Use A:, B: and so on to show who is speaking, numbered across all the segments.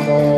A: Oh,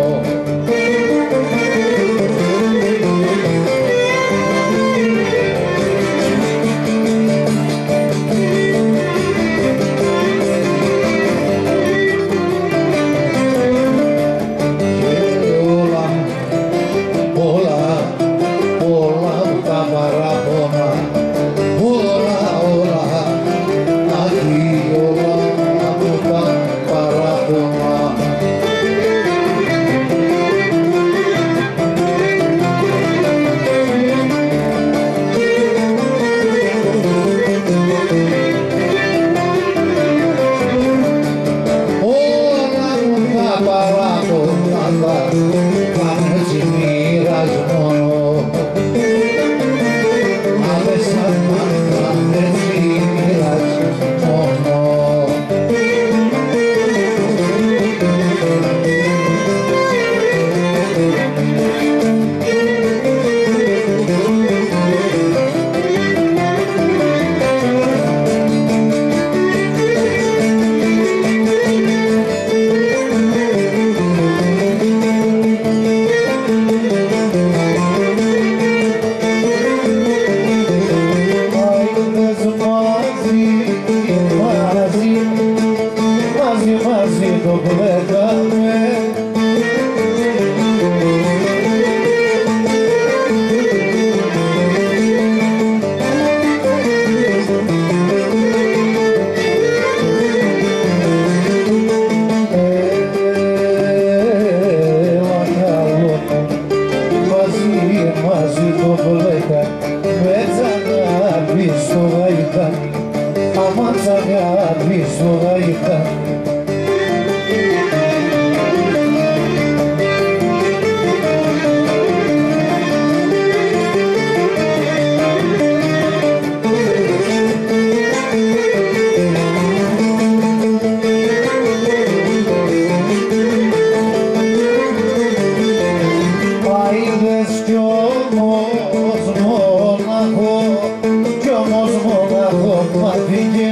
A: Madrinha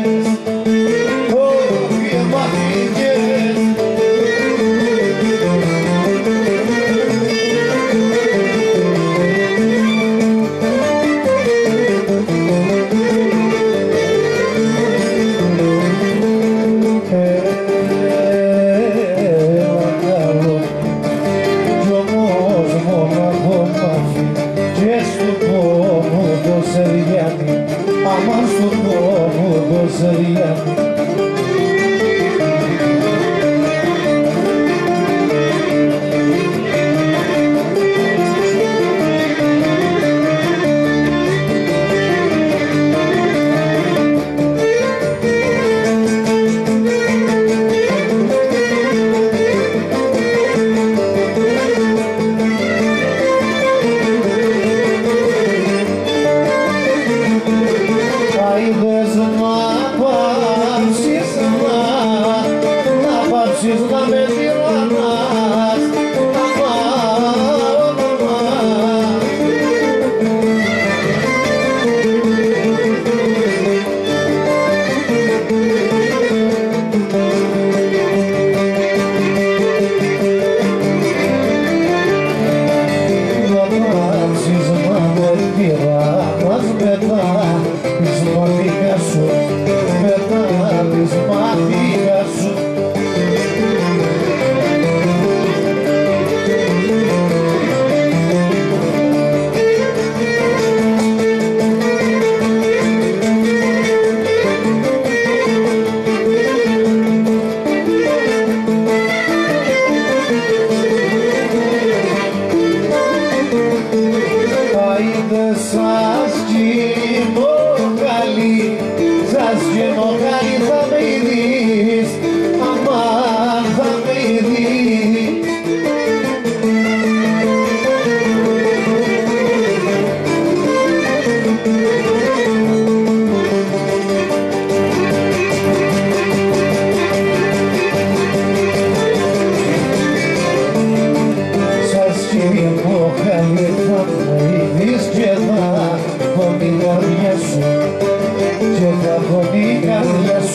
A: que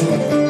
A: Thank you.